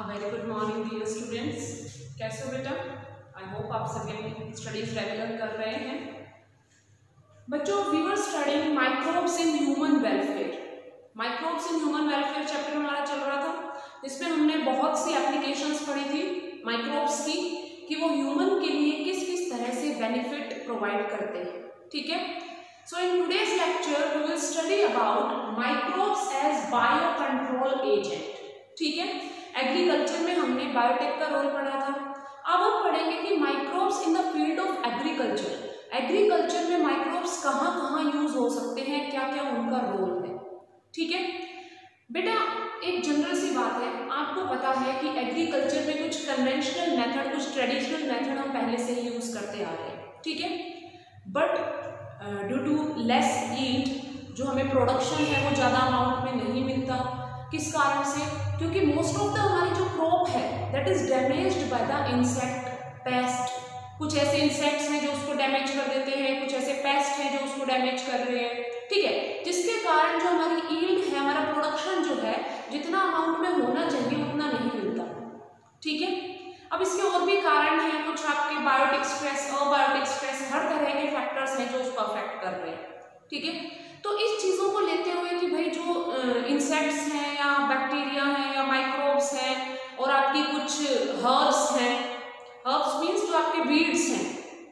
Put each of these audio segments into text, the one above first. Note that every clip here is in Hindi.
Very good morning dear students कैसे हो बेटा? आई होप आप सभी स्टडीज़ रेगुलर कर रहे हैं। बच्चों we were studying microbes in human welfare microbes in human welfare chapter हमारा चल रहा था। जिसमें हमने बहुत सी एप्लीकेशंस पढ़ी थी माइक्रोब्स की, कि वो ह्यूमन के लिए किस किस तरह से बेनिफिट प्रोवाइड करते हैं। ठीक है? So in today's lecture we will study about microbes as biocontrol agent ठीक है? एग्रीकल्चर में हमने बायोटेक का रोल पढ़ा था। अब हम पढ़ेंगे कि microbes in the field of agriculture agriculture में माइक्रोब्स कहाँ कहाँ यूज़ हो सकते हैं? क्या क्या उनका रोल है? ठीक है? बेटा, एक जनरल सी बात है। आपको पता है कि एग्रीकल्चर में कुछ कन्वेंशनल मेथड कुछ ट्रेडिशनल मेथड हम पहले से ही यूज़ करते आ रहे हैं। ठीक है? But due to less eat जो हमें प्रोडक्शन है, वो ज़्यादा अमाउंट में नहीं मिलता। किस कारण से? क्योंकि मोस्ट ऑफ़ द हमारी जो क्रॉप है that is damaged by the insect pest कुछ ऐसे इंसेक्ट्स हैं जो उसको डैमेज कर देते हैं, कुछ ऐसे पेस्ट हैं जो उसको डैमेज कर रहे हैं। ठीक है? जिसके कारण जो हमारी ईल्ड है, हमारा प्रोडक्शन जो है, जितना अमाउंट में होना चाहिए, उतना नहीं मिलता। ठीक है? अब इसके और भी कारण हैं, कुछ आपके बायोटिक स्ट्रेस अबायोटिक स्ट्रेस हर तरह के फैक्टर्स हैं जो उसको अफेक्ट कर रहे हैं। ठीक है? तो इस चीज़ों को लेते हुए कि भाई जो इंसेक्ट्स हैं या बैक्टीरिया हैं या माइक्रोब्स हैं और आपकी कुछ हर्ब्स हैं हर्ब्स मीन्स जो आपके वीड्स हैं,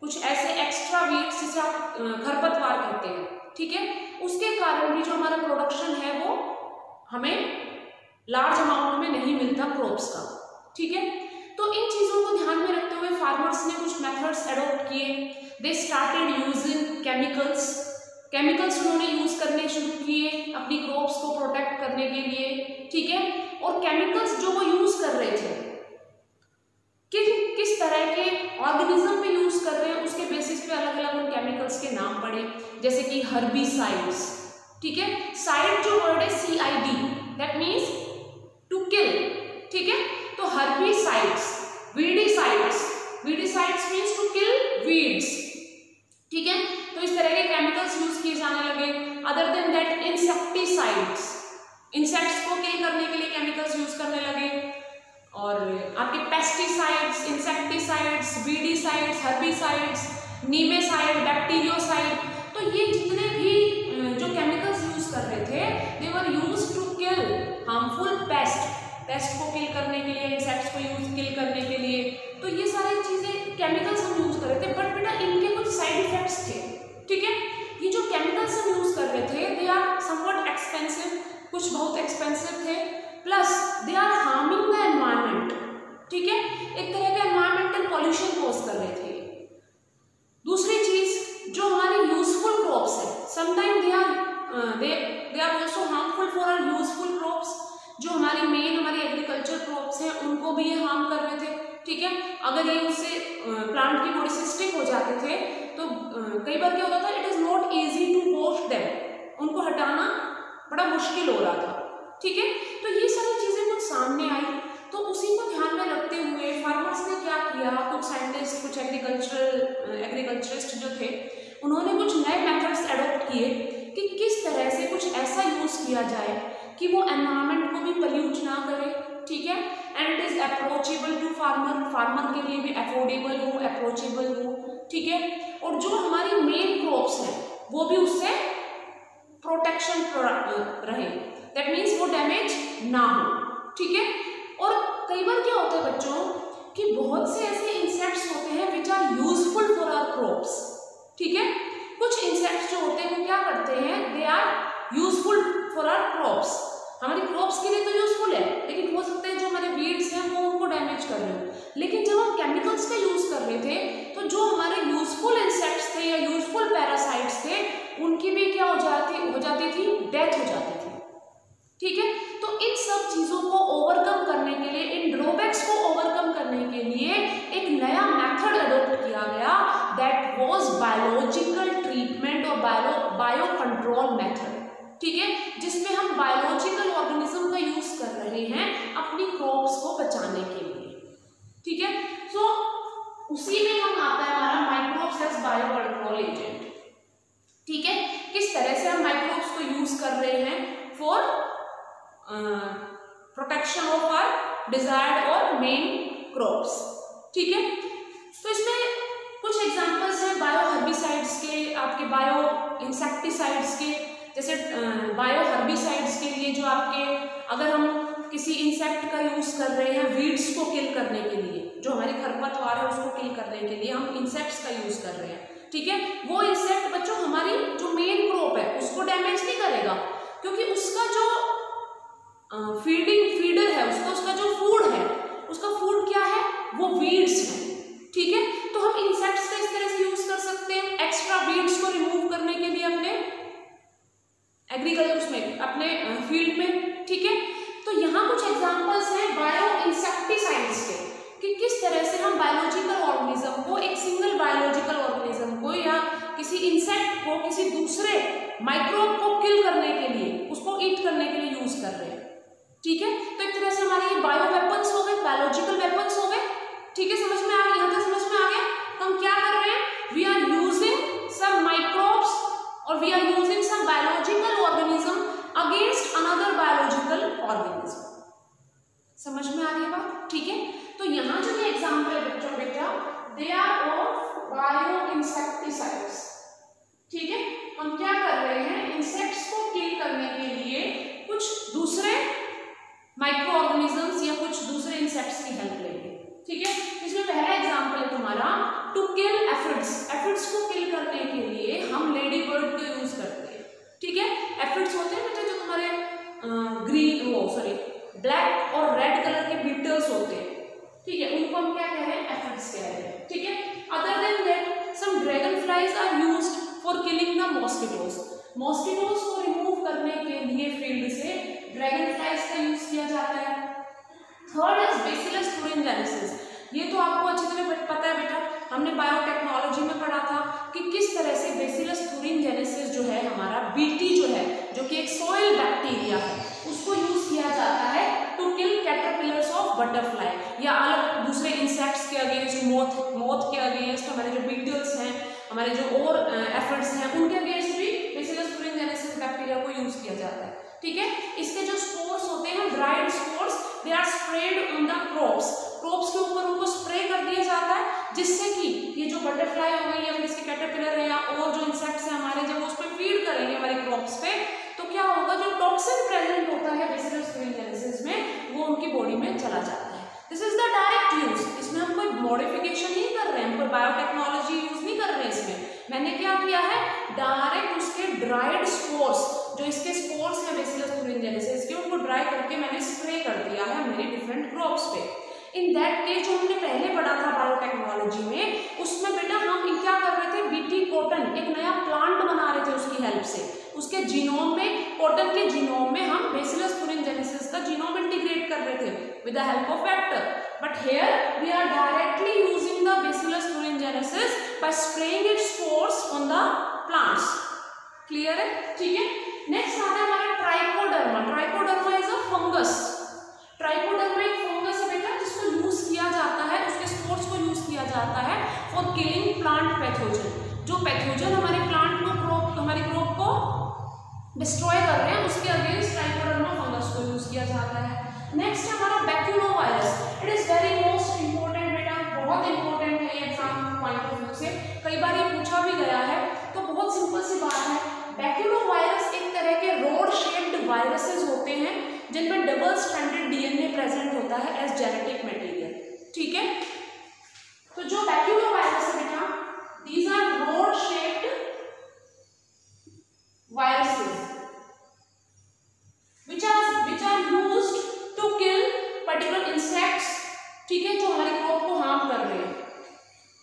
कुछ ऐसे एक्स्ट्रा वीड्स जिसे आप खरपतवार कहते हैं, ठीक है? उसके कारण भी जो हमारा प्रोडक्शन है वो हमें लार्ज अमाउंट में नहीं मिलता क्रॉप्स का, ठीक है? तो इन चीज़ों को ध्यान में रखते हुए फार्मर्स ने कुछ मेथड्स एडोप्ट किए। They started using chemicals chemicals उन्होंने यूज़ करने शुरू किए अपनी क्रॉप्स को प्रोटेक्ट करने के लिए, ठीक है? और केमिकल्स जो वो यूज़ कर रहे थे, किस किस तरह के ऑर्गेनिज्म में यूज़ कर रहे हैं, उसके बेसिस पे अलग अलग उन केमिकल्स के नाम पड़े, जैसे कि हर्बीसाइड्स ठीक है? साइड जो वर्ड है C I D that means to kill ठीक है? तो herbicides weedicides weedicides means to kill weeds ठीक है? तो इस तरह के केमिकल्स यूज़ किए जाने लगे other than that insecticides insects को किल करने के लिए केमिकल्स यूज़ करने लगे। और आपके pesticides insecticides weedicides herbicides nematicide bacteriocide तो ये जितने भी जो केमिकल्स यूज़ कर रहे थे they were use to kill harmful pest pest को किल करने के लिए इंसेक्ट्स को यूज़ किल करने के लिए। तो ये सारी चीज़ें केमिकल्स हम यूज़ कर रहे थे बट बेटा इनके कुछ साइड इफेक्ट्स थे। ठीक है? ये जो केमिकल्स हम यूज़ कर रहे थे दे आर समवट एक्सपेंसिव कुछ बहुत एक्सपेंसिव थे plus they are harming the environment ठीक है एक तरह का एनवायरमेंटल पॉल्यूशन कॉज कर रहे थे दूसरी चीज़ जो हमारी यूजफुल क्रॉप्स है sometime they are they they are also harmful for our useful crops जो हमारी मेन हमारी एग्रीकल्चर क्रॉप्स हैं उनको भी ये हार्म कर रहे थे ठीक है अगर ये उससे प्लांट की बॉडी से स्टिक हो जाते थे तो कई बार क्या होता था it is not easy to wash them उनको हटाना बड़ा मुश्किल हो रहा था ठीक है तो ये सारी चीज़ें कुछ सामने आई तो उसी को ध्यान में रखते हुए फार्मर्स ने क्या किया कुछ साइंटिस्ट कुछ एग्रीकल्चरल एग्रीकल्चरिस्ट जो थे उन्होंने कुछ नए मेथड्स एडोप्ट किए कि किस तरह से कुछ ऐसा यूज़ किया जाए कि वो एनवायरमेंट को भी पल्यूट ना करे, ठीक है? And it is approachable to farmer farmer के लिए भी अफोर्डेबल हो अप्रोचेबल हो, ठीक है? और जो हमारी मेन क्रॉप्स हैं, वो भी उससे प्रोटेक्शन रहे। दैट मीन्स वो डैमेज ना हो, ठीक है? और कई बार क्या होता है बच्चों कि बहुत से ऐसे इंसेक्ट्स होते हैं which are useful for our crops ठीक है? कुछ इंसेक्ट्स जो होते हैं, वो क्या करते हैं? They are useful for our crops हमारी क्रॉप्स के लिए तो यूजफुल है, लेकिन हो सकता है जो हमारे वीड्स हैं, वो उनको डैमेज कर रहे हो। लेकिन जब हम केमिकल्स का यूज़ कर रहे थे तो जो हमारे यूजफुल इंसेक्ट्स थे या यूजफुल पैरासाइट्स थे, उनकी भी क्या हो जाती हो जाती थी? डेथ हो जाती थी। ठीक है? तो इन सब चीज़ों को ओवरकम करने के लिए, इन ड्रॉबैक्स को ओवरकम करने के लिए एक नया मेथड अडोप्ट किया गया दैट वाज बायोलॉजिकल ट्रीटमेंट और बायो बायो कंट्रोल मेथड ठीक है? जिसमें हम बायोलॉजिकल ऑर्गेनिज्म का यूज़ कर रहे हैं अपनी क्रॉप्स को बचाने के लिए ठीक है? सो so, उसी में हम आता है हमारा microbes as bio control agent ठीक है? किस तरह से हम माइक्रोब्स को यूज़ कर रहे हैं? For protection of our desired और मेन क्रॉप्स ठीक है? तो इसमें कुछ एग्जांपल्स हैं बायो हर्बिसाइड्स के, आपके बायो इंसेक्टिसाइड्स के, जैसे बायो हर्बिसाइड्स के लिए जो आपके, अगर हम किसी इंसेक्ट का यूज़ कर रहे हैं वीड्स को किल करने के लिए, जो हमारी खरपतवार है उसको किल करने के लिए हम इंसेक्ट्स का यूज़ कर रहे हैं, ठीक है? वो इंसेक्ट बच्चों हमारी जो मेन तरह से बेसिलस फ्लोरेंजेनेसिस जो है, हमारा बीटी जो है, जो कि एक सोइल बैक्टीरिया है, उसको यूज़ किया जाता है to kill caterpillars of butterfly या अलग दूसरे इंसेक्ट्स के अगेंस्ट मोथ मोथ के अगेंस्ट हमारे जो बीटल्स हैं, हमारे जो और एफर्ट्स हैं, उनके अगेंस्ट भी बेसिलस फ्लोरेंजेनेसिस बैक्टीरिया को यूज़ किया जाता है। ठीक है? इसके जो स्पोर्स होते हैं dried spores they are spread on the crops crops के ऊपर उनको स्प्रे कर दिया जाता है जिससे कि ये जो बटरफ्लाई हो गई या फिर इसके कैटरपिलर है या और जो इंसेक्ट्स हैं हमारे, जब वो उस पर फ़ीड करेंगे हमारे क्रॉप्स पे तो क्या होगा, जो टॉक्सिन प्रेजेंट होता है फ्लोरेंजेनेसिस में, वो उनकी बॉडी में चला जाता है। This is the direct use इसमें हम कोई मॉडिफिकेशन नहीं कर रहे हैं, हम कोई बायोटेक्नोलॉजी यूज़ नहीं कर रहे इसमें। मैंने क्या किया है? डायरेक्ट उसके ड्राइड स्पोर्स जो इसके स्पोर्स हैं बेसिलस फ्लोरेंजेनेसिस के, उनको ड्राई करके मैंने स्प्रे कर दिया है मेरे डिफरेंट क्रॉप्स पे। इन दैट केस जो हमने पहले पढ़ा था बायोटेक्नोलॉजी में, उसमें बेटा हम क्या कर रहे थे? बीटी कॉटन एक नया प्लांट बना रहे थे उसकी हेल्प से। उसके जीनोम में कॉटन के जीनोम में हम बेसिलस फ्लोरेंजेनेसिस का जीनोम इंटीग्रेट कर रहे थे with the help of vector but here we are directly using the Bacillus thuringiensis by spraying its spores on the plants clear है? ठीक है नेक्स्ट आता है हमारा Trichoderma Trichoderma is a fungus Trichoderma एक फंगस है बेटा जिसको यूज़ किया जाता है उसके स्पोर्स को यूज़ किया जाता है फॉर किलिंग प्लांट पैथोजन जो पैथोजन हमारे प्लांट को क्रॉप हमारी क्रॉप को डिस्ट्रॉय कर रहे हैं उसके अगेंस्ट ट्राइकोडर्मा फंगस को यूज़ किया जाता है। नेक्स्ट है हमारा baculovirus it is very most important बेटा, बहुत इंपॉर्टेंट है एग्ज़ाम पॉइंट ऑफ़ व्यू से। कई बार ये पूछा भी गया है तो बहुत सिंपल सी बात है। बैक्यूलो वायरस एक तरह के रोड शेप्ड वायरसेस होते हैं, जिनमें डबल स्टैंडर्ड डीएनए प्रेजेंट होता है एज जेनेटिक मटेरियल ठीक है तो जो बैक्यूलो वायरस है बेटा these are rod shaped viruses which are which are used to kill particular insects ठीक है जो हमारे क्रॉप को हार्म कर रहे हैं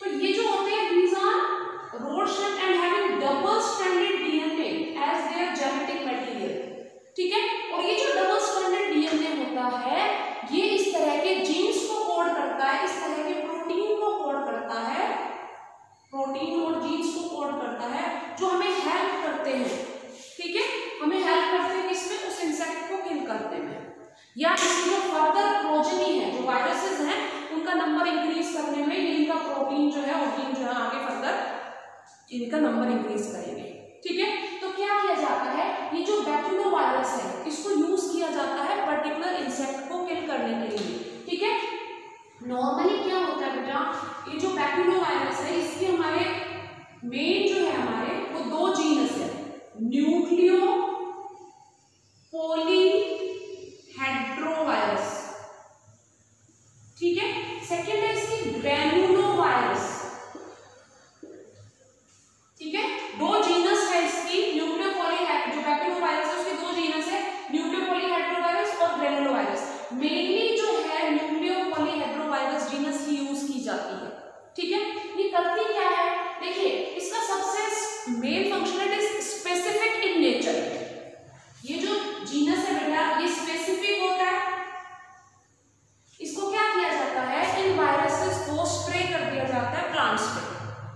तो ये जो होते हैं these are road shaped and having double stranded DNA as their genetic material ठीक है और ये जो डबल स्टैंडर्ड डीएनए होता है ये इस तरह के जीन्स को कोड करता है इस तरह के प्रोटीन को कोड करता है प्रोटीन और जीन्स को कोड करता है जो हमें हेल्प करते हैं ठीक है हमें हेल्प करते हैं किसमें उस इंसेक्ट को किल करने में या इसकी जो फर्दर प्रोजनी है जो वायरसेस हैं उनका नंबर इंक्रीज करने में ये इनका प्रोटीन जो है और जीन जो है आगे फर्दर इनका नंबर इंक्रीज करेंगे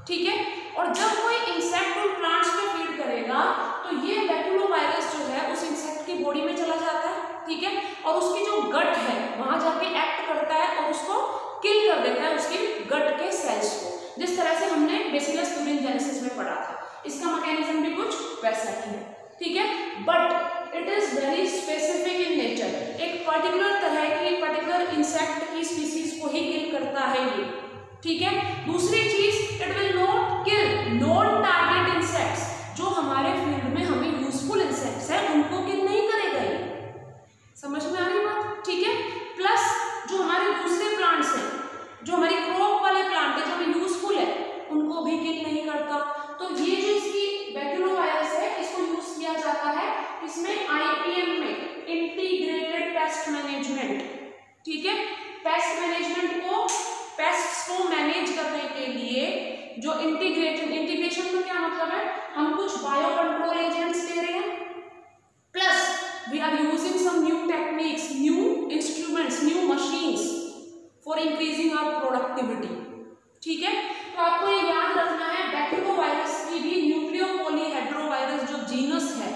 Tid? इंक्रीजिंग आवर प्रोडक्टिविटी ठीक है? तो आपको ये याद रखना है बैक्टीरियोवायरस की भी न्यूक्लियोपोलीहेड्रोवायरस जो जीनस है,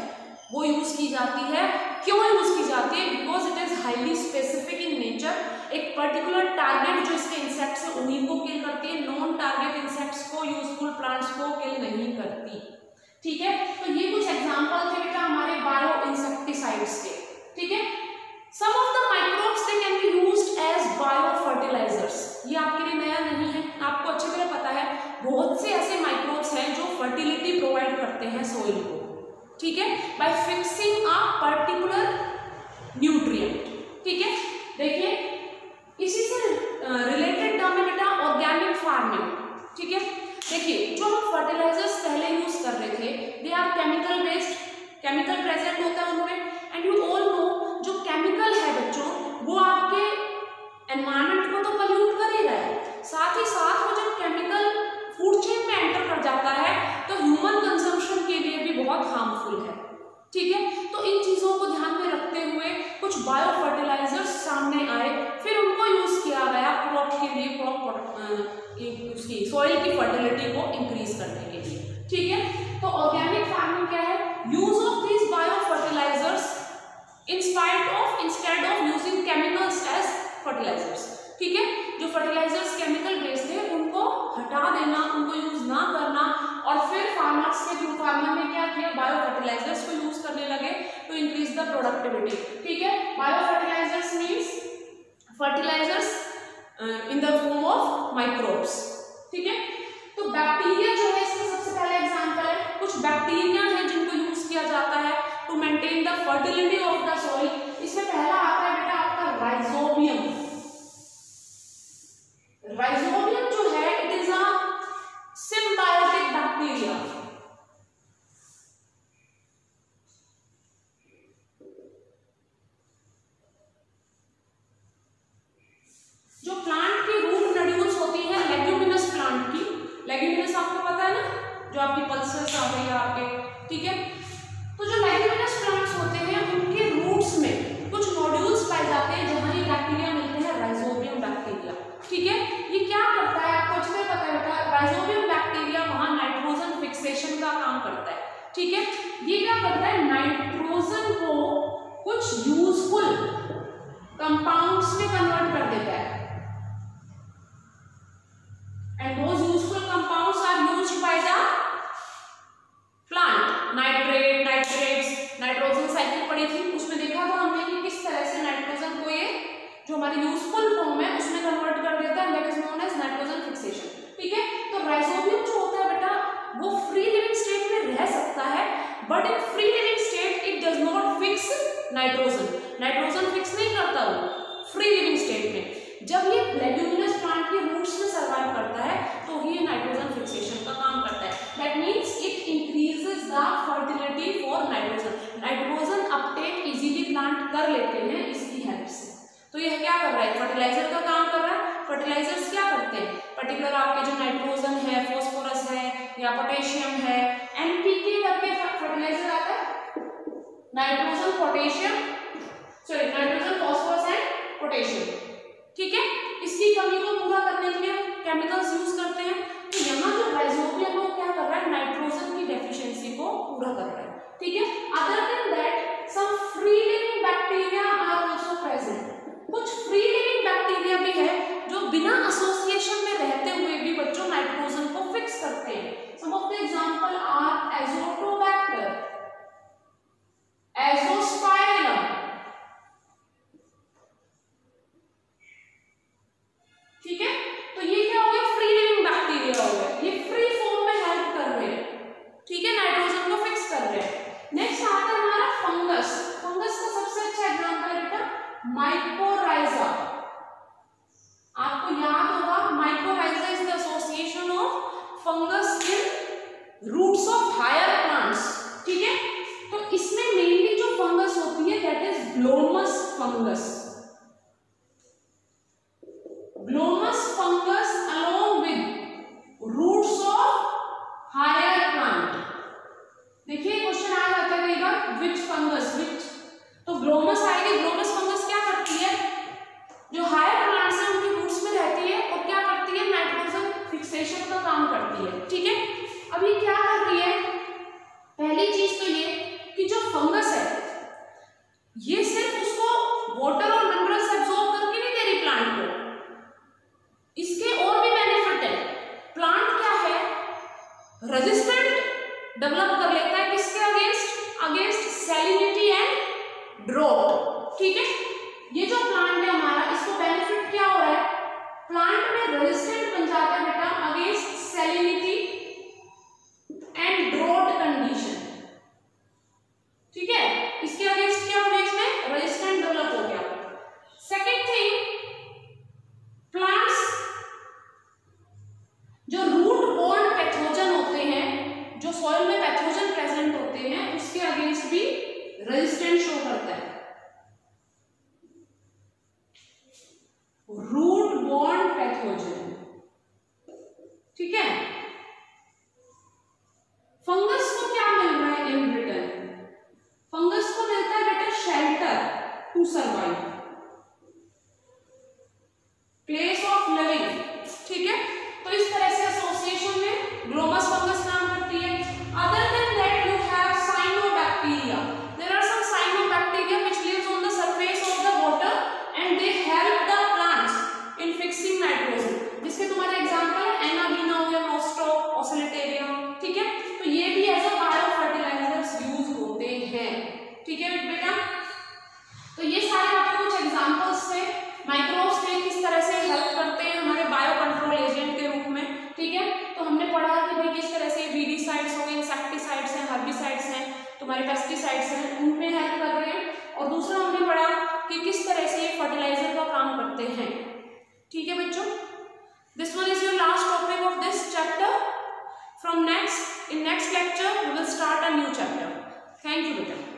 वो यूज़ की जाती है। क्यों यूज़ की जाती है? Because it is highly specific in nature एक पर्टिकुलर टारगेट जो इसके इंसेक्ट्स है उन्हीं को किल करती है। नॉन टारगेट इंसेक्ट्स को यूजफुल प्लांट्स को किल नहीं करती। ठीक है? तो ये कुछ एग्जांपल थे बेटा हमारे बायो इंसेक्टिसाइड्स के। ठीक है? Some of the microbes they can be used as bio fertilizers ये आपके लिए नया नहीं है। आपको अच्छी तरह पता है, बहुत से ऐसे माइक्रोब्स हैं जो फर्टिलिटी प्रोवाइड करते हैं सोइल को। ठीक है? By fixing a particular nutrient ठीक है? देखिए, इसी से रिलेटेड टर्म है बेटा ऑर्गेनिक फ़ार्मिंग ठीक है? देखिए, जो हम फर्टिलाइजर्स पहले यूज़ कर रहे थे they are chemical based chemical present होता है उनमें। एंड यू ऑल नो जो केमिकल है बच्चों, वो आपके एनवायरमेंट को तो पल्यूट करेगा साथ ही साथ वो जब केमिकल फ़ूड चेन में एंटर कर जाता है तो ह्यूमन कंजम्पशन के लिए भी बहुत हार्मफुल है। ठीक है? तो इन चीज़ों को ध्यान में रखते हुए कुछ बायो फर्टिलाइजर्स सामने आए, फिर उनको यूज़ किया गया क्रॉप के लिए क्रॉप उसकी सॉइल की फर्टिलिटी को इंक्रीज करने के लिए ठीक है तो ऑर्गेनिक फ़ार्मिंग क्या है use of this bio fertilizers in spite of instead of using chemicals as fertilizers ठीक है जो फर्टिलाइजर्स केमिकल बेस्ड थे उनको हटा देना उनको यूज़ ना करना और फिर फार्मर्स के थ्रू फार्मर ने क्या किया बायो फर्टिलाइजर्स को यूज़ करने लगे टू इंक्रीज द प्रोडक्टिविटी ठीक है bio fertilizers means fertilizers in the form of microbes ठीक है? तो बैक्टीरिया जो है, इसका सबसे पहले एग्ज़ाम्पल है। कुछ बैक्टीरिया है जिनको यूज़ किया जाता है to maintain the fertility of the soil इसमें पहला आता है बेटा आपका Rhizobium nitrogen, potassium sorry nitrogen phosphorus and potassium ठीक है? इसकी कमी को पूरा करने के लिए केमिकल्स यूज़ करते हैं। तो यहाँ जो राइजोबियम वो क्या कर रहा है? नाइट्रोजन की डेफिशिएंसी को पूरा कर रहा है। ठीक है? Other than that some free living bacteria are also present कुछ फ्री लिविंग बैक्टीरिया भी है, जो बिना एसोसिएशन में रहते हुए भी बच्चों नाइट्रोजन को फिक्स करते हैं। Some of the example are Azotobacter É, seus pais fungus है। ये सिर्फ़ उसको वाटर और मिनरल्स एब्जॉर्ब करके नहीं दे रही प्लांट को। इसके और भी बेनिफिट है। प्लांट क्या है? रेजिस्टेंट डेवलप कर लेता है किसके against against salinity and drought ठीक है? ये जो प्लांट है हमारा, इसको बेनिफिट क्या हो रहा है? प्लांट में रेजिस्टेंट बन जाता है बेटा against salinity and drought condition ठीक है इसके अगेंस्ट क्या हो गया इसमें रेजिस्टेंट डेवलप हो गया सेकेंड थिंग प्लांट्स जो रूट बोर्न पैथोजन होते हैं जो सॉइल में पैथोजन प्रेजेंट होते हैं उसके अगेंस्ट भी रेजिस्टेंट शो करता है रूट बोर्न पैथोजन ठीक है फंगस को क्या मिल रहा है इन रिटर्न फंगस को मिलता है बेटा shelter to survive place of living ठीक है तो इस तरह से एसोसिएशन में ग्लोमस फंगस काम करती है other than that you have cyanobacteria there are some cyanobacteria which lives on the surface of the water and they help the plants in fixing nitrogen जिसके तुम्हारे एग्जांपल है एनाबीना हो या नोस्ट्रो ऑसिलेटेरियम ठीक है तो ये भी as a bio fertilizers use होते हैं ठीक है, बेटा? तो ये सारे आपके कुछ एग्जांपल्स थे। माइक्रोब्स थे, किस तरह से हेल्प करते हैं हमारे बायो कंट्रोल एजेंट के रूप में, ठीक है? तो हमने पढ़ा कि भाई किस तरह से वीडीसाइड्स हो गए इंसेक्टिसाइड्स हैं हर्बिसाइड्स हैं, तुम्हारे पेस्टिसाइड्स हैं, उनमें हेल्प कर रहे हैं। और दूसरा हमने पढ़ा कि किस तरह से ये फर्टिलाइज़र का काम करते हैं, ठीक है बच्चों? This one is your last topic of this chapter from next in next lecture will start a new chapter thank you बेटा।